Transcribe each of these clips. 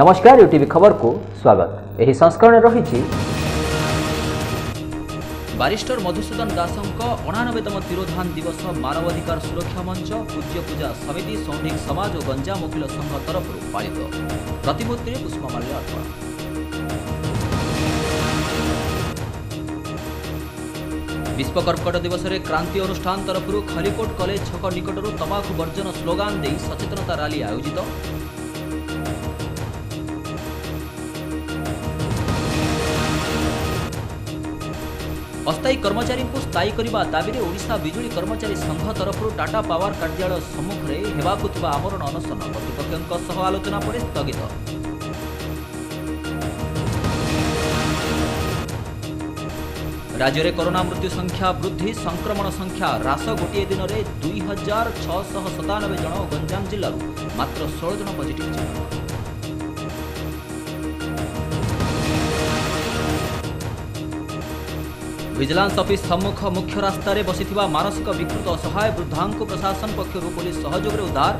ନମସ୍କାର ୟୁଟିଭି ଖବରକୁ ସ୍ୱାଗତ ଏହି ସଂସ୍କରଣ ରହିଛି ବାରିଷ୍ଟର ମଧୁସୂଦନ ଦାସଙ୍କ ଅଣାନବେତମ ତିରୋଧାନ ଦିବସ ମାନବାଧିକାର ସୁରକ୍ଷା ମଞ୍ଚ ପୂଜ୍ୟ ପୂଜା ସମିତି ସୈନିକ ସମାଜ ଓ ଗଞ୍ଜାମ ଓକିଲ ସଂଘ ତରଫରୁ ପାଳିତ ପ୍ରତିମୂର୍ତ୍ତିରେ ପୁଷ୍ପମାଲ୍ୟ ଅର୍ପଣ ବିଶ୍ୱ କର୍କଟ ଦିବସରେ କ୍ରାନ୍ତି ଅନୁଷ୍ଠାନ ତରଫରୁ ଖଲିକୋଟ କଲେଜ ଛକ ନିକଟରୁ ତମାଖୁ ବର୍ଜନ ସ୍ଲୋଗାନ ଦେଇ ସଚେତନତା ରାଲି ଆୟୋଜିତ ଅସ୍ଥାୟୀ କର୍ମଚାରୀଙ୍କୁ ସ୍ଥାୟୀ କରିବା ଦାବିରେ ଓଡ଼ିଶା ବିଜୁଳି କର୍ମଚାରୀ ସଂଘ ତରଫରୁ ଟାଟା ପାୱାର କାର୍ଯ୍ୟାଳୟ ସମ୍ମୁଖରେ ହେବାକୁ ଥିବା ଆବରଣ ଅନଶନ କର୍ତ୍ତୃପକ୍ଷଙ୍କ ସହ ଆଲୋଚନା ପରେ ସ୍ଥଗିତ ରାଜ୍ୟରେ କରୋନା ମୃତ୍ୟୁ ସଂଖ୍ୟା ବୃଦ୍ଧି ସଂକ୍ରମଣ ସଂଖ୍ୟା ହ୍ରାସ ଗୋଟିଏ ଦିନରେ ଦୁଇ ହଜାର ଛଅଶହ ସତାନବେ ଜଣ ଗଞ୍ଜାମ ଜିଲ୍ଲାରୁ ମାତ୍ର ଷୋହଳ ଜଣ ପଜିଟିଭ୍ ଚିହ୍ନଟ विजिलांस अफि सम्मुख मुख्य रास्त बसी मानसिक विकृत असहाय वृद्धा प्रशासन पक्ष पुलिस सहयोग में उद्धार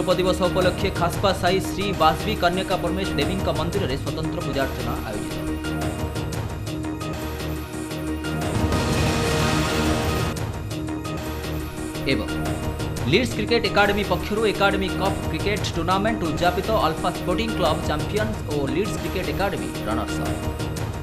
रूप दिवस उपलक्षे खास्पा साई श्री बाजवी कन्या परमेश देवी मंदिर में स्वतंत्र पूजार्चना आयोजित লিডস ক্রিকেট একাডেমি পক্ষ একাডেমি কপ ক্রিকেট টুর্নামেন্ট উদযাপিত আলফা স্পোর্টিং ক্লব চ্যাম্পিয়ন ও Leeds cricket academy runners up